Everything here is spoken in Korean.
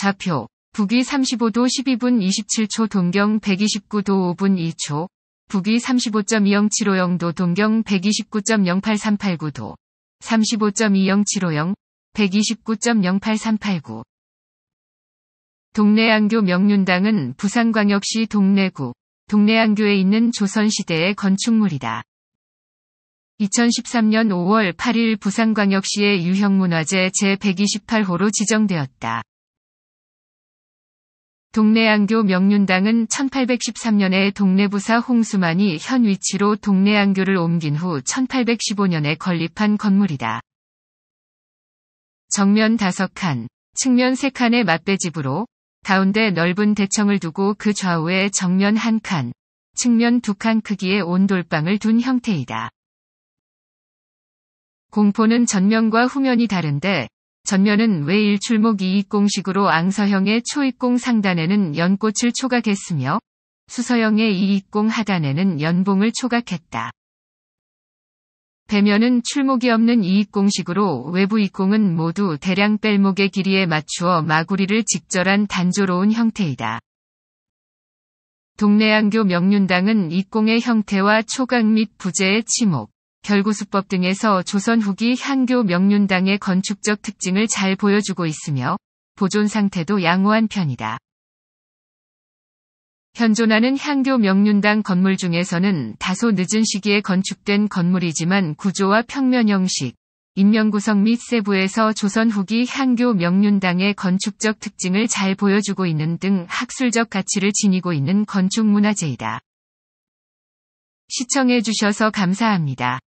좌표. 북위 35도 12분 27초 동경 129도 5분 2초. 북위 35.20750도 동경 129.08389도. 35.20750, 129.08389. 동래안교 명륜당은 부산광역시 동래구, 동래안교에 있는 조선시대의 건축물이다. 2013년 5월 8일 부산광역시의 유형문화재 제128호로 지정되었다. 동래안교 명륜당은 1813년에 동래부사 홍수만이 현 위치로 동래안교를 옮긴 후 1815년에 건립한 건물이다. 정면 5칸, 측면 3칸의 맞배집으로 가운데 넓은 대청을 두고 그 좌우에 정면 1칸, 측면 2칸 크기의 온돌방을 둔 형태이다. 공포는 전면과 후면이 다른데 전면은 외일출목 2입공식으로 앙서형의 초입공 상단에는 연꽃을 초각했으며 수서형의 2입공 하단에는 연봉을 초각했다. 배면은 출목이 없는 2입공식으로 외부 입공은 모두 대량 뺄목의 길이에 맞추어 마구리를 직절한 단조로운 형태이다. 동래안교 명륜당은 입공의 형태와 초각 및 부재의 치목, 결구수법 등에서 조선 후기 향교 명륜당의 건축적 특징을 잘 보여주고 있으며 보존 상태도 양호한 편이다. 현존하는 향교 명륜당 건물 중에서는 다소 늦은 시기에 건축된 건물이지만 구조와 평면 형식, 인명 구성 및 세부에서 조선 후기 향교 명륜당의 건축적 특징을 잘 보여주고 있는 등 학술적 가치를 지니고 있는 건축 문화재이다. 시청해주셔서 감사합니다.